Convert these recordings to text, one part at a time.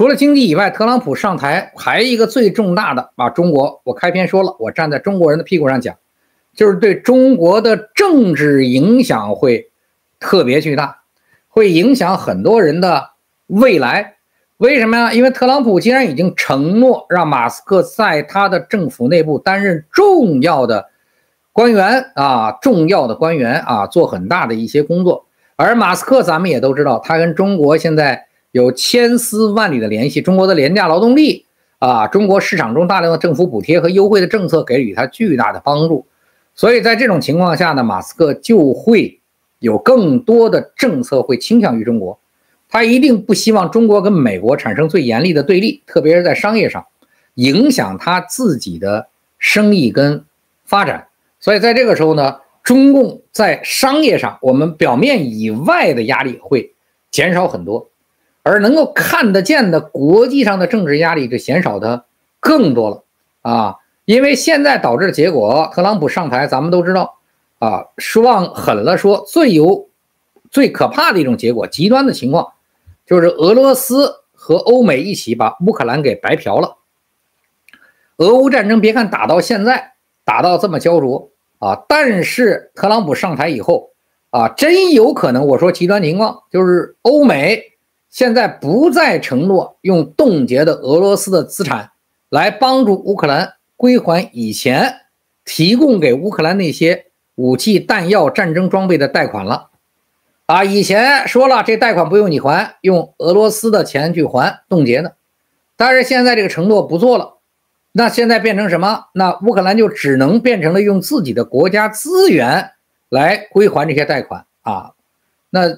除了经济以外，特朗普上台还一个最重大的啊，中国我开篇说了，我站在中国人的屁股上讲，就是对中国的政治影响会特别巨大，会影响很多人的未来。为什么呀？因为特朗普既然已经承诺让马斯克在他的政府内部担任重要的官员啊，重要的官员啊，做很大的一些工作。而马斯克咱们也都知道，他跟中国现在有千丝万缕的联系。中国的廉价劳动力啊，中国市场中大量的政府补贴和优惠的政策给予他巨大的帮助。所以在这种情况下呢，马斯克就会有更多的政策会倾向于中国。他一定不希望中国跟美国产生最严厉的对立，特别是在商业上，影响他自己的生意跟发展。所以在这个时候呢，中共在商业上，我们表面以外的压力会减少很多，而能够看得见的国际上的政治压力就减少的更多了啊！因为现在导致的结果，特朗普上台，咱们都知道啊，说往狠了说，最有最可怕的一种结果，极端的情况。就是俄罗斯和欧美一起把乌克兰给白嫖了。俄乌战争别看打到现在打到这么焦灼啊，但是特朗普上台以后啊，真有可能我说极端情况就是欧美现在不再承诺用冻结的俄罗斯的资产来帮助乌克兰归还以前提供给乌克兰那些武器弹药、战争装备的贷款了。啊，以前说了这贷款不用你还，用俄罗斯的钱去还冻结的，但是现在这个承诺不做了，那现在变成什么？那乌克兰就只能变成了用自己的国家资源来归还这些贷款啊。那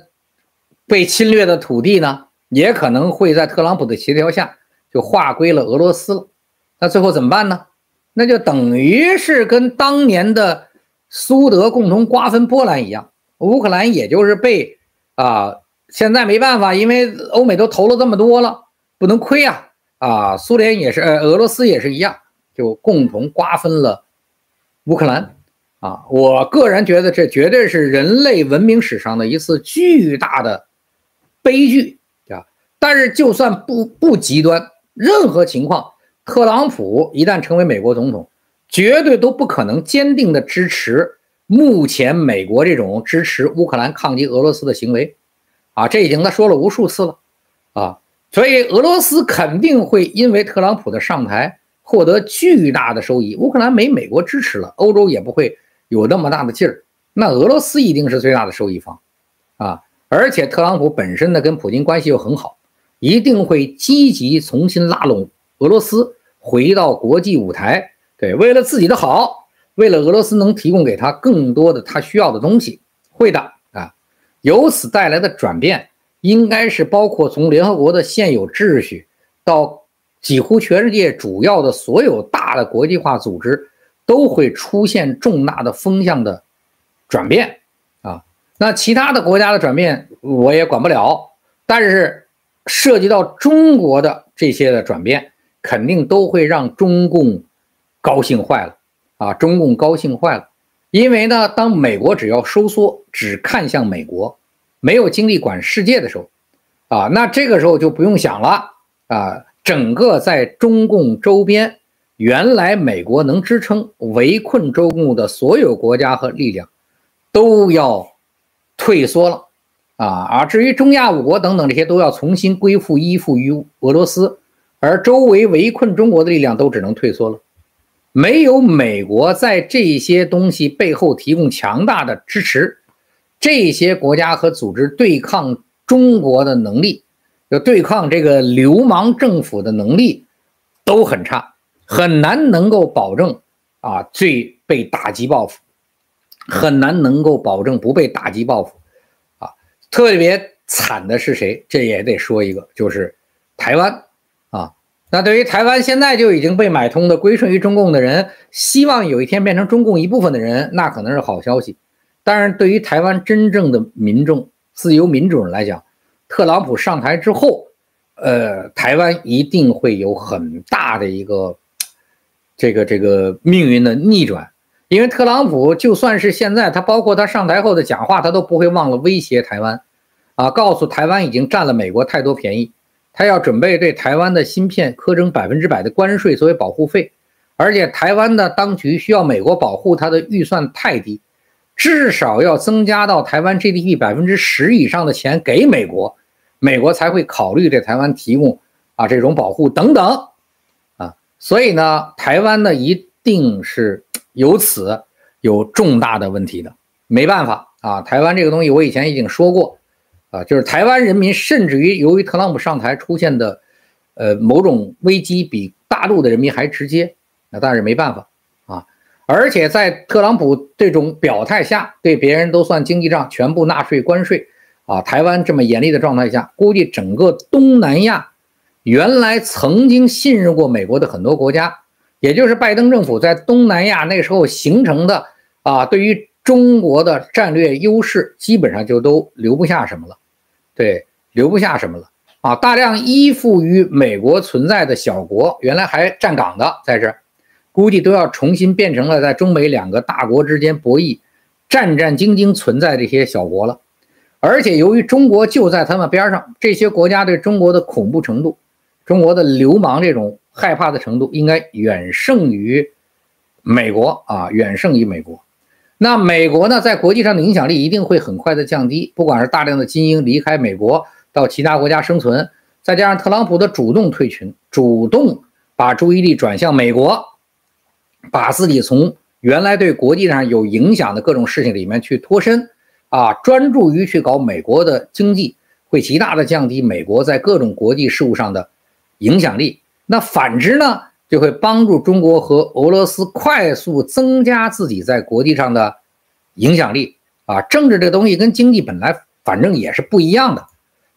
被侵略的土地呢，也可能会在特朗普的协调下就划归了俄罗斯了。那最后怎么办呢？那就等于是跟当年的苏德共同瓜分波兰一样。乌克兰也就是被啊，现在没办法，因为欧美都投了这么多了，不能亏啊啊！苏联也是，呃，俄罗斯也是一样，就共同瓜分了乌克兰啊！我个人觉得这绝对是人类文明史上的一次巨大的悲剧啊！但是就算不不极端，任何情况，特朗普一旦成为美国总统，绝对都不可能坚定的支持。目前美国这种支持乌克兰抗击俄罗斯的行为，啊，这已经他说了无数次了，啊，所以俄罗斯肯定会因为特朗普的上台获得巨大的收益。乌克兰没美国支持了，欧洲也不会有那么大的劲儿，那俄罗斯一定是最大的受益方，啊，而且特朗普本身呢跟普京关系又很好，一定会积极重新拉拢俄罗斯回到国际舞台，对，为了自己的好。为了俄罗斯能提供给他更多的他需要的东西，会的啊，由此带来的转变，应该是包括从联合国的现有秩序，到几乎全世界主要的所有大的国际化组织，都会出现重大的风向的转变。那其他的国家的转变我也管不了，但是涉及到中国的这些的转变，肯定都会让中共高兴坏了。啊，中共高兴坏了，因为呢，当美国只要收缩，只看向美国，没有精力管世界的时候，啊，那这个时候就不用想了啊，整个在中共周边，原来美国能支撑围困中共的所有国家和力量，都要退缩了啊，而至于中亚五国等等这些，都要重新归附依附于俄罗斯，而周围围困中国的力量都只能退缩了。没有美国在这些东西背后提供强大的支持，这些国家和组织对抗中国的能力，要对抗这个流氓政府的能力都很差，很难能够保证啊，最被打击报复，很难能够保证不被打击报复，啊，特别惨的是谁？这也得说一个，就是台湾。啊那对于台湾现在就已经被买通的归顺于中共的人，希望有一天变成中共一部分的人，那可能是好消息。但是对于台湾真正的民众、自由民主人来讲，特朗普上台之后，呃，台湾一定会有很大的一个这个这个命运的逆转。因为特朗普就算是现在他包括他上台后的讲话，他都不会忘了威胁台湾，啊，告诉台湾已经占了美国太多便宜。他要准备对台湾的芯片苛征百分之百的关税作为保护费，而且台湾的当局需要美国保护，他的预算太低，至少要增加到台湾 GDP 百分之十以上的钱给美国，美国才会考虑对台湾提供啊这种保护等等啊，所以呢，台湾呢一定是由此有重大的问题的，没办法啊，台湾这个东西我以前已经说过。啊，就是台湾人民，甚至于由于特朗普上台出现的，呃，某种危机比大陆的人民还直接，那但是没办法啊。而且在特朗普这种表态下，对别人都算经济账，全部纳税关税啊，台湾这么严厉的状态下，估计整个东南亚原来曾经信任过美国的很多国家，也就是拜登政府在东南亚那时候形成的啊，对于中国的战略优势，基本上就都留不下什么了。对，留不下什么了啊！大量依附于美国存在的小国，原来还站岗的，在这，估计都要重新变成了在中美两个大国之间博弈、战战兢兢存在这些小国了。而且由于中国就在他们边上，这些国家对中国的恐怖程度、中国的流氓这种害怕的程度，应该远胜于美国啊，远胜于美国。那美国呢，在国际上的影响力一定会很快的降低，不管是大量的精英离开美国到其他国家生存，再加上特朗普的主动退群，主动把注意力转向美国，把自己从原来对国际上有影响的各种事情里面去脱身，啊，专注于去搞美国的经济，会极大的降低美国在各种国际事务上的影响力。那反之呢？就会帮助中国和俄罗斯快速增加自己在国际上的影响力啊！政治这东西跟经济本来反正也是不一样的，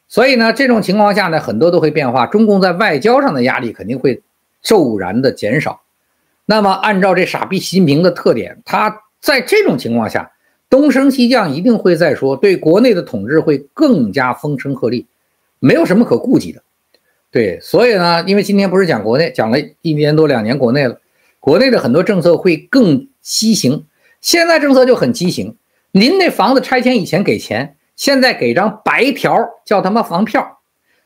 所以呢，这种情况下呢，很多都会变化。中共在外交上的压力肯定会骤然的减少。那么，按照这傻逼习近平的特点，他在这种情况下东升西降，一定会再说对国内的统治会更加风声鹤唳，没有什么可顾忌的。对，所以呢，因为今天不是讲国内，讲了一年多两年国内了，国内的很多政策会更畸形。现在政策就很畸形，您那房子拆迁以前给钱，现在给张白条叫他妈房票，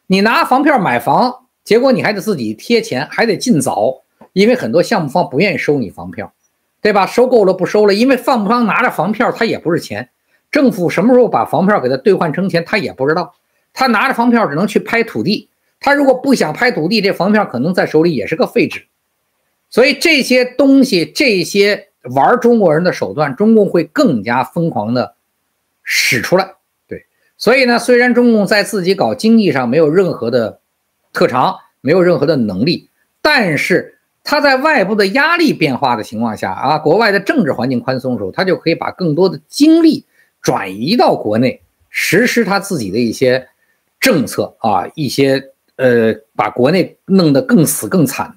你拿房票买房，结果你还得自己贴钱，还得尽早，因为很多项目方不愿意收你房票，对吧？收够了不收了，因为房方拿着房票他也不是钱，政府什么时候把房票给他兑换成钱他也不知道，他拿着房票只能去拍土地。他如果不想拍土地，这房票可能在手里也是个废纸，所以这些东西，这些玩中国人的手段，中共会更加疯狂的使出来。对，所以呢，虽然中共在自己搞经济上没有任何的特长，没有任何的能力，但是他在外部的压力变化的情况下啊，国外的政治环境宽松的时候，他就可以把更多的精力转移到国内，实施他自己的一些政策啊，一些。呃，把国内弄得更死更惨，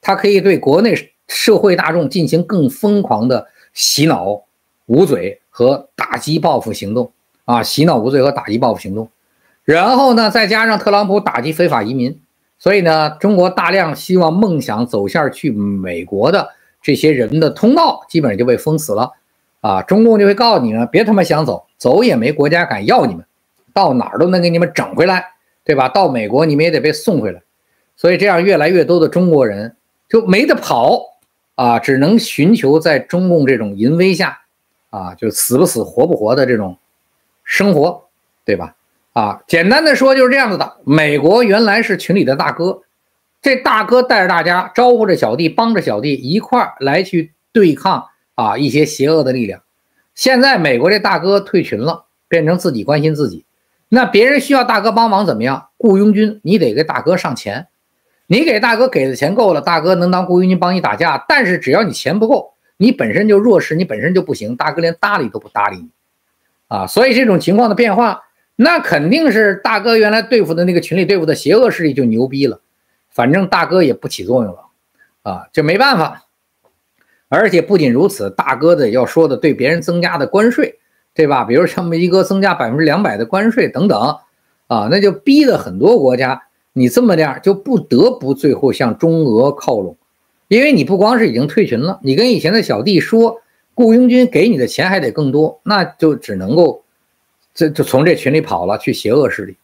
他可以对国内社会大众进行更疯狂的洗脑、捂嘴和打击报复行动啊！洗脑、捂嘴和打击报复行动，然后呢，再加上特朗普打击非法移民，所以呢，中国大量希望梦想走线去美国的这些人的通道基本上就被封死了啊！中共就会告诉你们，别他妈想走，走也没国家敢要你们，到哪儿都能给你们整回来。对吧？到美国你们也得被送回来，所以这样越来越多的中国人就没得跑啊，只能寻求在中共这种淫威下啊，就死不死活不活的这种生活，对吧？啊，简单的说就是这样子的。美国原来是群里的大哥，这大哥带着大家招呼着小弟，帮着小弟一块来去对抗啊一些邪恶的力量。现在美国这大哥退群了，变成自己关心自己。那别人需要大哥帮忙怎么样？雇佣军，你得给大哥上钱。你给大哥给的钱够了，大哥能当雇佣军帮你打架。但是只要你钱不够，你本身就弱势，你本身就不行，大哥连搭理都不搭理你啊。所以这种情况的变化，那肯定是大哥原来对付的那个群里对付的邪恶势力就牛逼了。反正大哥也不起作用了啊，就没办法。而且不仅如此，大哥的要说的对别人增加的关税。对吧？比如像美国增加百分之两百的关税等等，啊，那就逼得很多国家，你这么样就不得不最后向中俄靠拢，因为你不光是已经退群了，你跟以前的小弟说，雇佣军给你的钱还得更多，那就只能够，这就从这群里跑了去邪恶势力，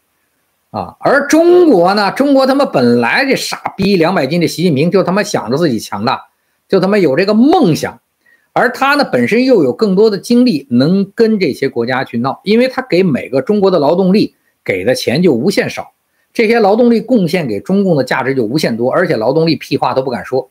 啊。而中国呢，中国他妈本来这傻逼两百斤的习近平就他妈想着自己强大，就他妈有这个梦想，而他呢本身又有更多的精力能跟这些国家去闹，因为他给每个中国的劳动力给的钱就无限少，这些劳动力贡献给中共的价值就无限多，而且劳动力屁话都不敢说，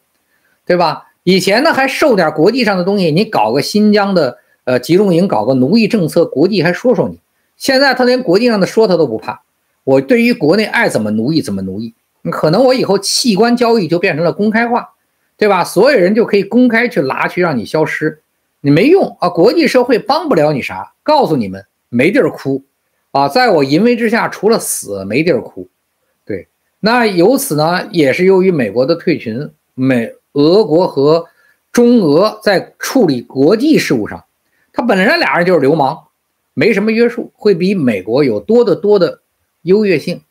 对吧？以前呢还受点国际上的东西，你搞个新疆的呃集中营，搞个奴役政策，国际还说说你。现在他连国际上的说他都不怕。我对于国内爱怎么奴役怎么奴役。可能我以后器官交易就变成了公开化，对吧？所有人就可以公开去拉去让你消失，你没用啊！国际社会帮不了你啥。告诉你们，没地儿哭啊！在我淫威之下，除了死没地儿哭。对，那由此呢，也是由于美国的退群，美。俄国和中俄在处理国际事务上，他本身俩人就是流氓，没什么约束，会比美国有多得多的优越性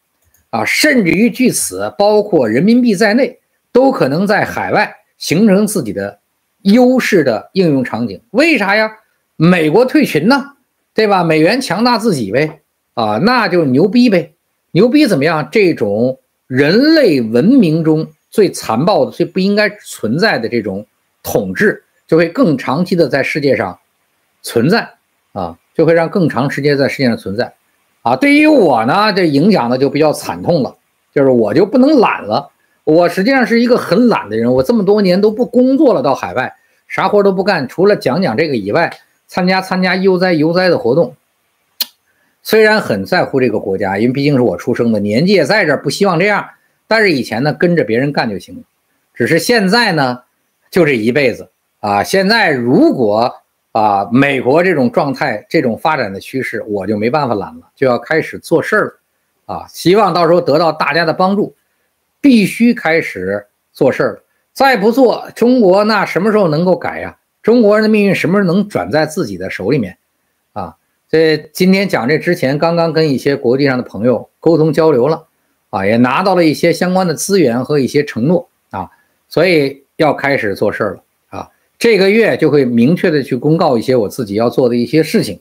啊！甚至于据此，包括人民币在内，都可能在海外形成自己的优势的应用场景。为啥呀？美国退群呢，对吧？美元强大自己呗，啊，那就牛逼呗！牛逼怎么样？这种人类文明中。最残暴的、最不应该存在的这种统治，就会更长期的在世界上存在啊，就会让更长时间在世界上存在啊。对于我呢，这影响呢就比较惨痛了，就是我就不能懒了。我实际上是一个很懒的人，我这么多年都不工作了，到海外啥活都不干，除了讲讲这个以外，参加参加悠哉悠哉的活动。虽然很在乎这个国家，因为毕竟是我出生的，年纪也在这儿，不希望这样。但是以前呢，跟着别人干就行了，只是现在呢，就这一辈子啊。现在如果啊，美国这种状态、这种发展的趋势，我就没办法懒了，就要开始做事儿了啊。希望到时候得到大家的帮助，必须开始做事儿了。再不做，中国那什么时候能够改呀？中国人的命运什么时候能转在自己的手里面啊？这今天讲这之前，刚刚跟一些国际上的朋友沟通交流了。啊，也拿到了一些相关的资源和一些承诺啊，所以要开始做事儿了啊。这个月就会明确的去公告一些我自己要做的一些事情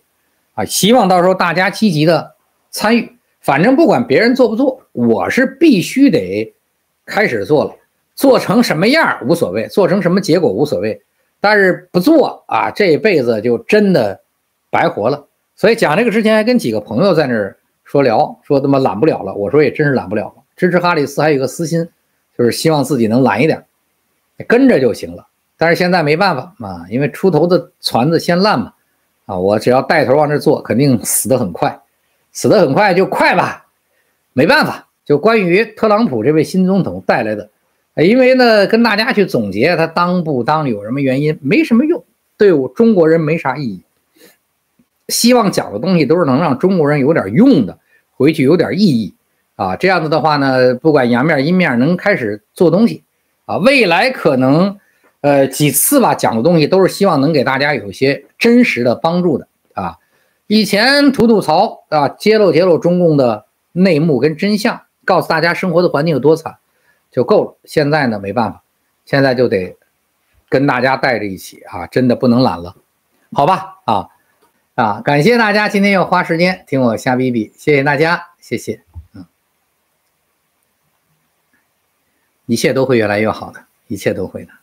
啊，希望到时候大家积极的参与。反正不管别人做不做，我是必须得开始做了，做成什么样无所谓，做成什么结果无所谓，但是不做啊，这辈子就真的白活了。所以讲这个之前还跟几个朋友在那儿。说聊说他妈懒不了了，我说也真是懒不了了。支持哈里斯还有个私心，就是希望自己能懒一点，跟着就行了。但是现在没办法啊，因为出头的船子先烂嘛。啊，我只要带头往这做，肯定死得很快，死得很快就快吧。没办法，就关于特朗普这位新总统带来的，因为呢，跟大家去总结他当不当有什么原因，没什么用，对我中国人没啥意义。希望讲的东西都是能让中国人有点用的，回去有点意义啊。这样子的话呢，不管阳面阴面，能开始做东西啊。未来可能呃几次吧，讲的东西都是希望能给大家有些真实的帮助的啊。以前吐吐槽啊，揭露揭露中共的内幕跟真相，告诉大家生活的环境有多惨就够了。现在呢，没办法，现在就得跟大家带着一起啊，真的不能懒了，好吧啊。啊，感谢大家今天又花时间听我瞎逼逼，谢谢大家，谢谢，嗯，一切都会越来越好的，一切都会的。